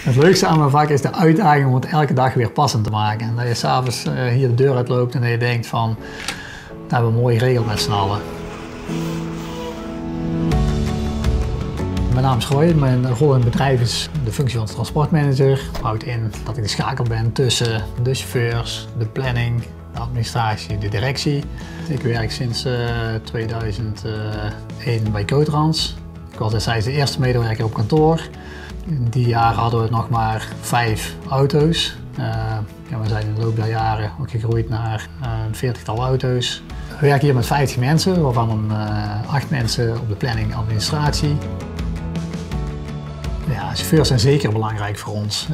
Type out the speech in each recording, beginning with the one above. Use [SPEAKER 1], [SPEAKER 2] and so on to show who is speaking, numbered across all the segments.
[SPEAKER 1] Het leukste aan mijn vak is de uitdaging om het elke dag weer passend te maken. En dat je s'avonds uh, hier de deur uitloopt en dat je denkt van, dat hebben we mooi geregeld met z'n allen. Mijn naam is Roy, mijn rol in het bedrijf is de functie van transportmanager. Dat houdt in dat ik de schakel ben tussen de chauffeurs, de planning, de administratie, de directie. Ik werk sinds uh, 2001 bij Cotrans. Ik was destijds de eerste medewerker op kantoor. In die jaren hadden we nog maar vijf auto's. Uh, ja, we zijn in de loop der jaren ook gegroeid naar een veertigtal auto's. We werken hier met 50 mensen, waarvan uh, acht mensen op de planning administratie. Chauffeurs zijn zeker belangrijk voor ons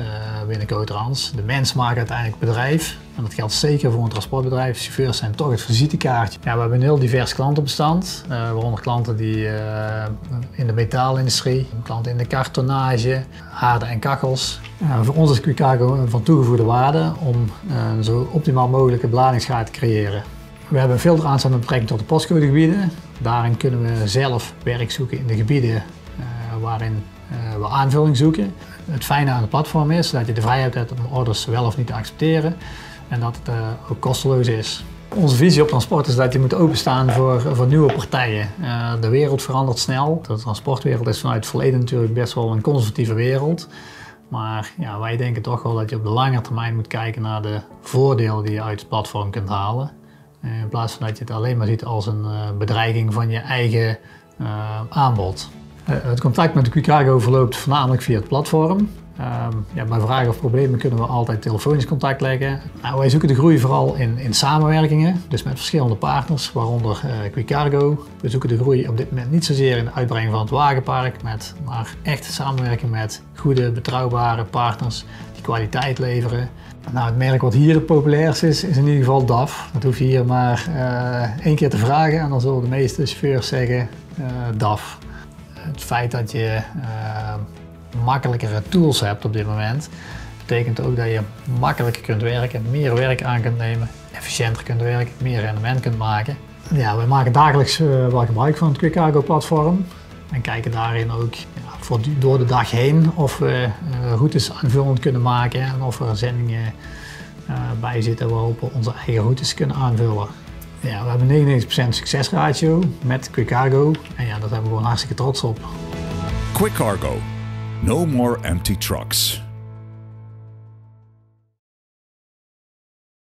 [SPEAKER 1] binnen Cotrans. De mens maakt uiteindelijk bedrijf. En dat geldt zeker voor een transportbedrijf. Chauffeurs zijn toch het visitekaartje. Ja, we hebben een heel divers klantenbestand. Uh, waaronder klanten die uh, in de metaalindustrie, klanten in de kartonnage, aarde en kachels. voor ons is Quicargo van toegevoegde waarde om een zo optimaal mogelijke beladingsgraad te creëren. We hebben een filter aanstaan met betrekking tot de postcodegebieden. Daarin kunnen we zelf werk zoeken in de gebieden waarin uh, we aanvulling zoeken. Het fijne aan het platform is dat je de vrijheid hebt om orders wel of niet te accepteren en dat het uh, ook kosteloos is. Onze visie op transport is dat je moet openstaan voor, voor nieuwe partijen. Uh, de wereld verandert snel. De transportwereld is vanuit het verleden natuurlijk best wel een conservatieve wereld. Maar ja, wij denken toch wel dat je op de lange termijn moet kijken naar de voordelen die je uit het platform kunt halen. In plaats van dat je het alleen maar ziet als een bedreiging van je eigen aanbod. Uh, het contact met de verloopt voornamelijk via het platform. Uh, ja, bij vragen of problemen kunnen we altijd telefonisch contact leggen. Nou, wij zoeken de groei vooral in, in samenwerkingen, dus met verschillende partners, waaronder uh, Quicargo. We zoeken de groei op dit moment niet zozeer in de uitbreiding van het wagenpark, met, maar echt samenwerken met goede, betrouwbare partners die kwaliteit leveren. Nou, het merk wat hier het populairst is, is in ieder geval DAF. Dat hoef je hier maar uh, één keer te vragen en dan zullen de meeste chauffeurs zeggen DAF het feit dat je uh, makkelijkere tools hebt op dit moment, betekent ook dat je makkelijker kunt werken, meer werk aan kunt nemen, efficiënter kunt werken, meer rendement kunt maken. Ja, we maken dagelijks uh, wel gebruik van het Quick platform en kijken daarin ook ja, voor, door de dag heen of we uh, routes aanvullend kunnen maken en of er zendingen bij zitten waarop we onze eigen routes kunnen aanvullen. Ja, we hebben 99% succesratio met Quick Cargo. En ja, daar zijn we gewoon hartstikke trots op.
[SPEAKER 2] Quick Cargo. No more empty trucks.